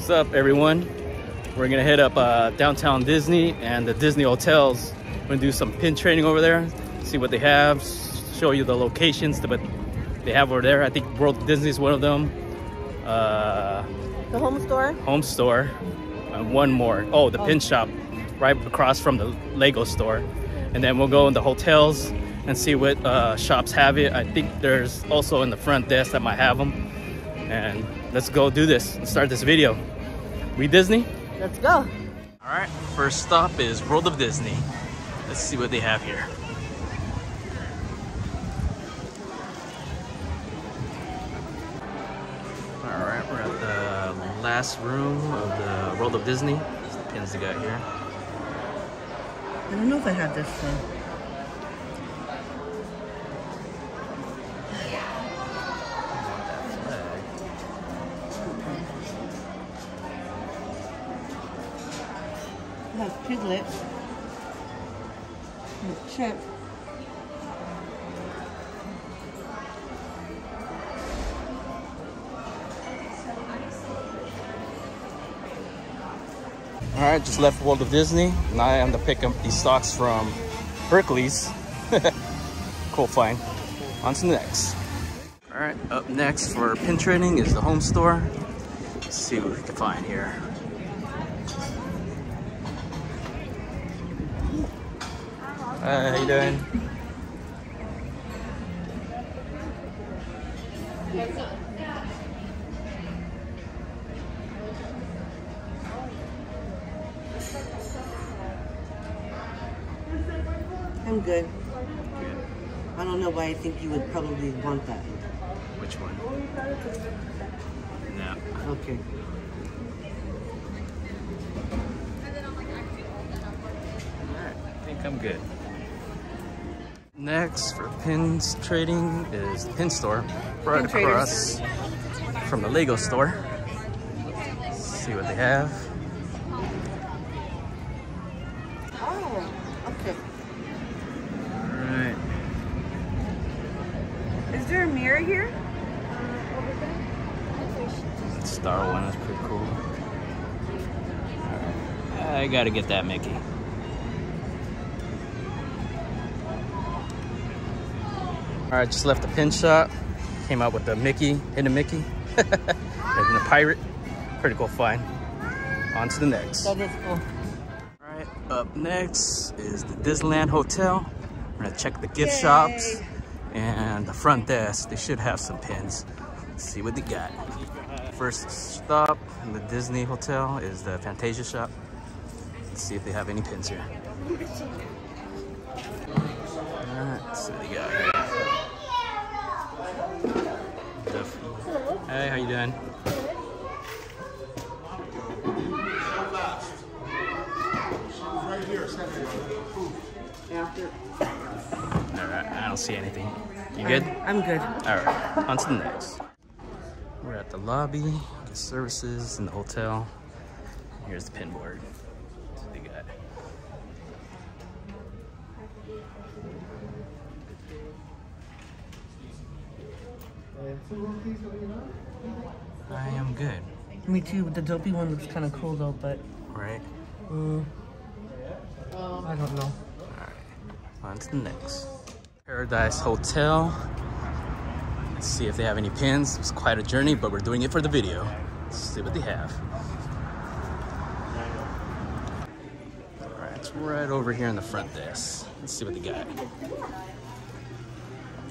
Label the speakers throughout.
Speaker 1: What's up, everyone? We're gonna head up uh, downtown Disney and the Disney hotels. We're gonna do some pin trading over there, see what they have, show you the locations that they have over there. I think World Disney is one of them. Uh,
Speaker 2: the home store?
Speaker 1: Home store. And one more. Oh, the oh. pin shop right across from the Lego store. And then we'll go in the hotels and see what uh, shops have it. I think there's also in the front desk that might have them. And let's go do this and start this video. We Disney?
Speaker 2: Let's go.
Speaker 1: All right, first stop is World of Disney. Let's see what they have here. All right, we're at the last room of the World of Disney. That's the pins they got here.
Speaker 2: I don't know if I have this one. Has Piglet, Chip,
Speaker 1: All right, just left World of Disney. Now I am to pick up these stocks from Berkeley's. cool find. On to the next. All right, up next for pin trading is the home store. Let's see what we can find here. Hi, how you doing?
Speaker 2: I'm good. I don't know why I think you would probably want that.
Speaker 1: Which one? No.
Speaker 2: Okay.
Speaker 1: I think I'm good. Next for pins trading is the pin store right pin across traders. from the Lego store. Let's see what they have.
Speaker 2: Oh, okay.
Speaker 1: Alright.
Speaker 2: Is there a mirror here?
Speaker 1: Star one is pretty cool. I gotta get that Mickey. All right, just left the pin shop. Came out with the Mickey, hidden Mickey, and the pirate. Pretty cool find. On to the next.
Speaker 2: That is cool.
Speaker 1: All right, up next is the Disneyland Hotel. We're gonna check the gift Yay. shops and the front desk. They should have some pins. Let's see what they got. First stop in the Disney Hotel is the Fantasia shop. Let's see if they have any pins here. All right, let's see what they got here. You doing? Alright, I don't see anything. You good?
Speaker 2: I'm good.
Speaker 1: Alright, on to the next. We're at the lobby, the services in the hotel. Here's the pin board. I am good.
Speaker 2: Me too, but the dopey one looks kind of cool though, but...
Speaker 1: Right?
Speaker 2: Mm, I don't know.
Speaker 1: Alright, on to the next. Paradise Hotel. Let's see if they have any pins. It's quite a journey, but we're doing it for the video. Let's see what they have. Alright, it's right over here in the front desk. Let's see what they got.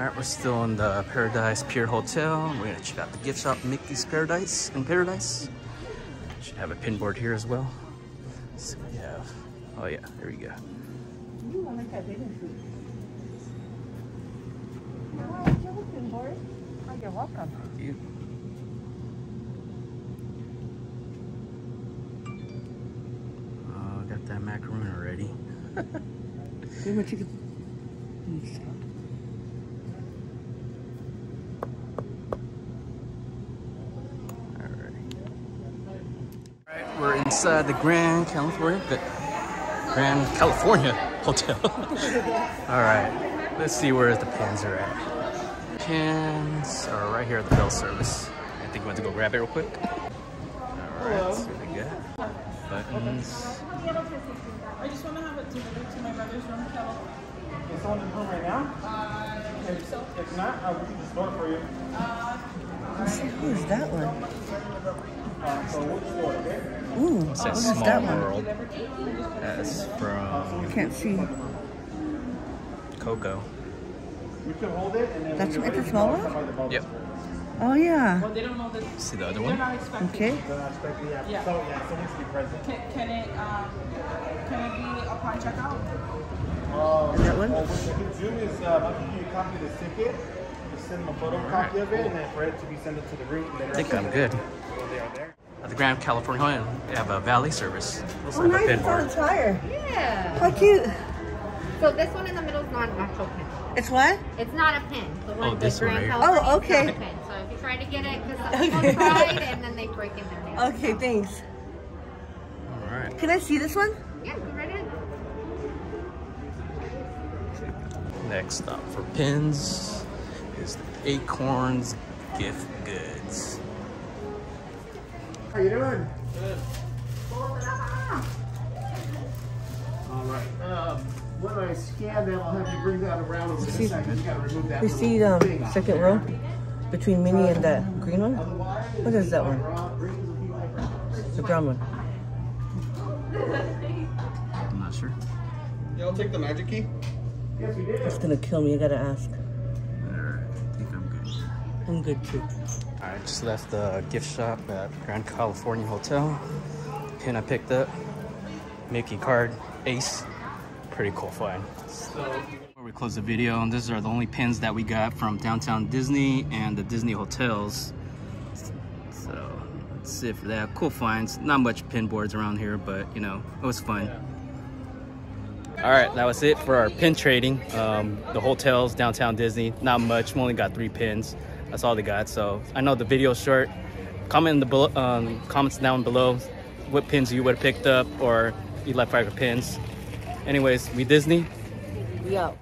Speaker 1: Alright, we're still in the Paradise Pier Hotel. We're gonna check out the gift shop Mickey's Paradise in Paradise. Should have a pin board here as well. Let's see what we have. Oh yeah, there we go.
Speaker 2: You're welcome.
Speaker 1: Thank you. Oh, got that macaroon already.
Speaker 2: See what you can.
Speaker 1: Alright, we're inside the Grand California, the Grand California Hotel. Alright, let's see where the pins are at. Pins are right here at the bell service. I think we want to go grab it real quick. Alright, see what we got buttons.
Speaker 3: I just want to have it delivered to my brother's room, Kettle.
Speaker 4: Is someone in the room right now?
Speaker 3: Uh,
Speaker 4: Okay. If not, I will keep the store for you.
Speaker 2: Who's that one?
Speaker 4: Uh, so which store, okay?
Speaker 2: Ooh,
Speaker 1: It
Speaker 2: what
Speaker 1: says
Speaker 2: is
Speaker 1: Small
Speaker 2: that one?
Speaker 1: World. That's from
Speaker 2: Can't see.
Speaker 1: Coco.
Speaker 4: You can hold it and then
Speaker 2: That's
Speaker 4: when
Speaker 2: at
Speaker 4: you're
Speaker 2: the
Speaker 4: ready,
Speaker 2: small
Speaker 4: you
Speaker 2: one?
Speaker 4: come by the bell
Speaker 1: Yep.
Speaker 2: Oh yeah.
Speaker 3: Well, they don't know that.
Speaker 1: See the other one?
Speaker 2: Okay.
Speaker 4: They're not expecting, yeah.
Speaker 3: Yeah.
Speaker 4: So, yeah, someone needs to be present.
Speaker 3: Can, can it um can it be upon checkout?
Speaker 4: Uh,
Speaker 2: And that one?
Speaker 4: Well, what you can do is, uh, I'll give you a copy of the ticket. Just send them a photocopy of it, and then for it to be sent to the room.
Speaker 1: I think I'm good.
Speaker 4: When they are there.
Speaker 1: At the Grand California Hotel, they have a valet service. Also
Speaker 2: Oh, nice.
Speaker 1: pin
Speaker 2: It's on
Speaker 1: board.
Speaker 2: a tire.
Speaker 5: Yeah.
Speaker 2: How cute.
Speaker 5: So this one in the middle is not an actual pin.
Speaker 2: It's what?
Speaker 5: It's not a pin. The one
Speaker 1: Oh,
Speaker 5: the
Speaker 1: this one
Speaker 5: Grand
Speaker 1: right here.
Speaker 5: California
Speaker 2: Oh, okay.
Speaker 5: pin. So if you try to get it, because some people tried and then they break in their nails.
Speaker 2: Okay, thanks.
Speaker 1: Alright.
Speaker 2: Can I see this one?
Speaker 5: Yeah, go right in.
Speaker 1: Next stop for pins is the Acorns Gift Goods.
Speaker 4: How you doing? Good. All right. Um, when I scan them, I'll have you bring that around over this side. 'cause You gotta remove that.
Speaker 2: You see um
Speaker 4: thing.
Speaker 2: second row between Minnie and that green one? What is that one? The brown one.
Speaker 1: I'm not sure.
Speaker 4: Y'all take the magic key? Yes, we did.
Speaker 2: It's gonna kill me. I gotta ask.
Speaker 1: Alright, I think I'm good.
Speaker 2: I'm good too.
Speaker 1: Alright, just left the gift shop at Grand California Hotel. Pin I picked up. Mickey card, Ace. Pretty cool find. So, before we close the video, and these are the only pins that we got from downtown Disney and the Disney hotels. So, let's see if they have cool finds. Not much pin boards around here, but you know, it was fun. All right, that was it for our pin trading. Um, the hotels, downtown Disney, not much. We only got three pins. That's all they got. So I know the video's short. Comment in the um, comments down below what pins you would have picked up or you left five pins. Anyways, we Disney.
Speaker 2: Out.